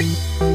Bye.